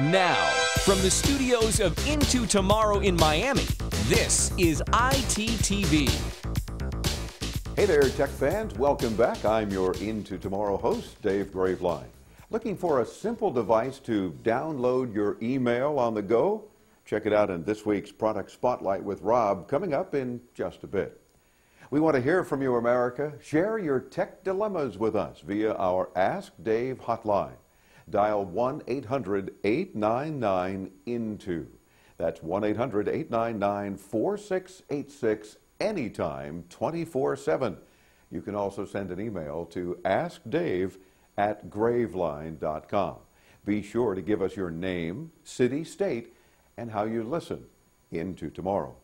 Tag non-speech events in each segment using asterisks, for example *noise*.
Now, from the studios of Into Tomorrow in Miami, this is ITTV. Hey there, tech fans. Welcome back. I'm your Into Tomorrow host, Dave Graveline. Looking for a simple device to download your email on the go? Check it out in this week's Product Spotlight with Rob, coming up in just a bit. We want to hear from you, America. Share your tech dilemmas with us via our Ask Dave hotline. Dial 1 800 899 INTO. That's 1 800 899 4686 anytime, 24 7. You can also send an email to askdave at graveline.com. Be sure to give us your name, city, state, and how you listen into tomorrow.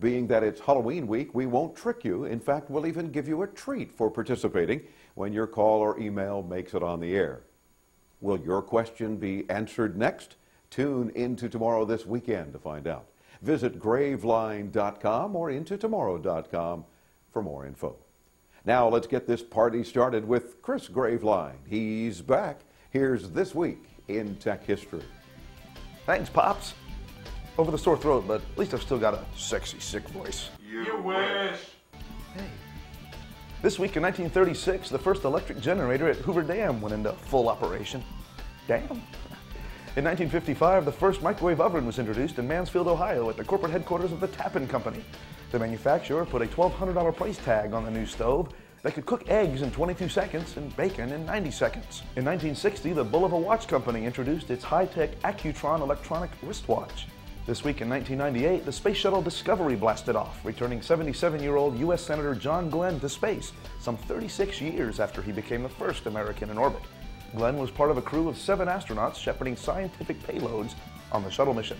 Being that it's Halloween week, we won't trick you. In fact, we'll even give you a treat for participating when your call or email makes it on the air. Will your question be answered next? Tune into tomorrow this weekend to find out. Visit graveline.com or intotomorrow.com for more info. Now let's get this party started with Chris Graveline. He's back. Here's This Week in Tech History. Thanks, Pops. Over the sore throat, but at least I've still got a sexy, sick voice. You wish. Hey. This week in 1936, the first electric generator at Hoover Dam went into full operation. Damn. In 1955, the first microwave oven was introduced in Mansfield, Ohio at the corporate headquarters of the Tappan Company. The manufacturer put a $1,200 price tag on the new stove that could cook eggs in 22 seconds and bacon in 90 seconds. In 1960, the Bulova Watch Company introduced its high-tech Accutron electronic wristwatch. This week in 1998, the Space Shuttle Discovery blasted off, returning 77-year-old U.S. Senator John Glenn to space, some 36 years after he became the first American in orbit. Glenn was part of a crew of seven astronauts shepherding scientific payloads on the shuttle mission.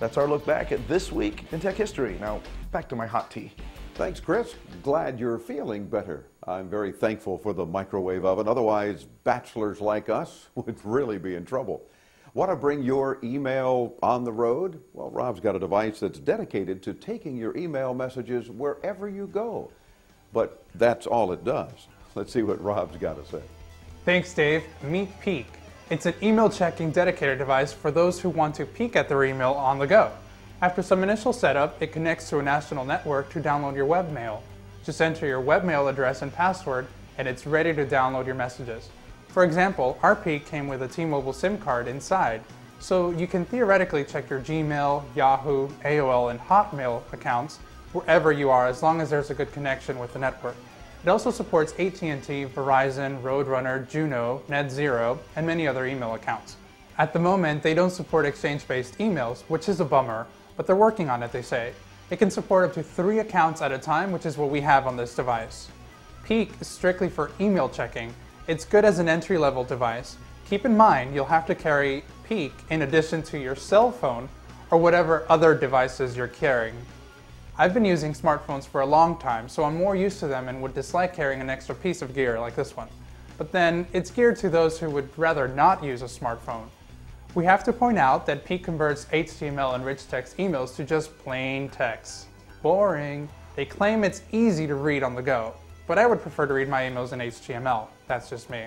That's our look back at this week in tech history. Now, back to my hot tea. Thanks, Chris. Glad you're feeling better. I'm very thankful for the microwave oven. Otherwise, bachelors like us *laughs* would really be in trouble. Want to bring your email on the road? Well, Rob's got a device that's dedicated to taking your email messages wherever you go. But that's all it does. *laughs* Let's see what Rob's got to say. Thanks, Dave. Meet Peek. It's an email checking dedicated device for those who want to peek at their email on the go. After some initial setup, it connects to a national network to download your webmail. Just enter your webmail address and password, and it's ready to download your messages. For example, RP came with a T-Mobile SIM card inside, so you can theoretically check your Gmail, Yahoo, AOL, and Hotmail accounts wherever you are as long as there's a good connection with the network. It also supports AT&T, Verizon, Roadrunner, Juno, NetZero, and many other email accounts. At the moment, they don't support exchange-based emails, which is a bummer, but they're working on it, they say. It can support up to three accounts at a time, which is what we have on this device. Peek is strictly for email checking. It's good as an entry-level device. Keep in mind, you'll have to carry Peek in addition to your cell phone or whatever other devices you're carrying. I've been using smartphones for a long time, so I'm more used to them and would dislike carrying an extra piece of gear like this one. But then, it's geared to those who would rather not use a smartphone. We have to point out that Peek converts HTML and rich text emails to just plain text. Boring. They claim it's easy to read on the go, but I would prefer to read my emails in HTML. That's just me.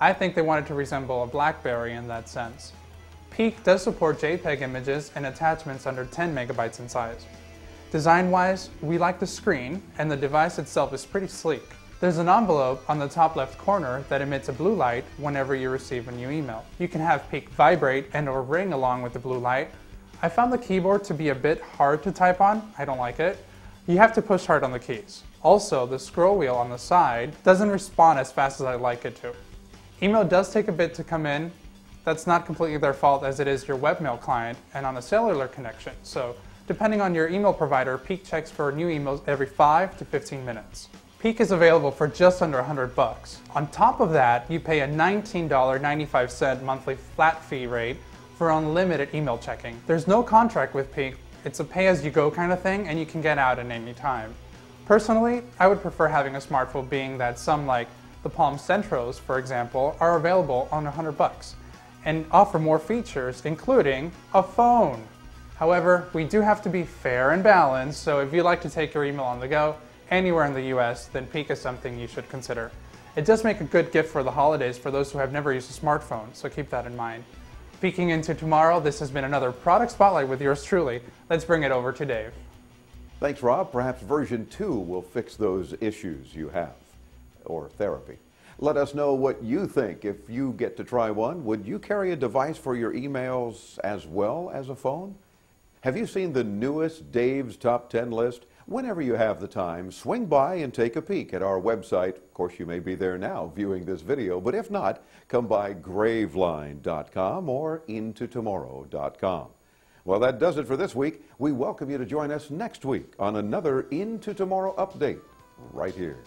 I think they wanted to resemble a BlackBerry in that sense. Peek does support JPEG images and attachments under 10 megabytes in size. Design-wise, we like the screen, and the device itself is pretty sleek. There's an envelope on the top left corner that emits a blue light whenever you receive a new email. You can have Peek vibrate and or ring along with the blue light. I found the keyboard to be a bit hard to type on. I don't like it. You have to push hard on the keys. Also, the scroll wheel on the side doesn't respond as fast as I'd like it to. Email does take a bit to come in. That's not completely their fault as it is your webmail client and on a cellular connection. So Depending on your email provider, Peek checks for new emails every 5 to 15 minutes. Peek is available for just under 100 bucks. On top of that, you pay a $19.95 monthly flat fee rate for unlimited email checking. There's no contract with Peek. It's a pay-as-you-go kind of thing, and you can get out at any time. Personally, I would prefer having a smartphone being that some like the Palm Centros, for example, are available on 100 bucks and offer more features, including a phone. However, we do have to be fair and balanced, so if you like to take your email on the go anywhere in the US, then Peek is something you should consider. It does make a good gift for the holidays for those who have never used a smartphone, so keep that in mind. Peeking into tomorrow, this has been another product spotlight with yours truly. Let's bring it over to Dave. Thanks, Rob. Perhaps version 2 will fix those issues you have, or therapy. Let us know what you think. If you get to try one, would you carry a device for your emails as well as a phone? Have you seen the newest Dave's Top 10 list? Whenever you have the time, swing by and take a peek at our website. Of course, you may be there now viewing this video, but if not, come by graveline.com or intotomorrow.com. Well, that does it for this week. We welcome you to join us next week on another Into Tomorrow update right here.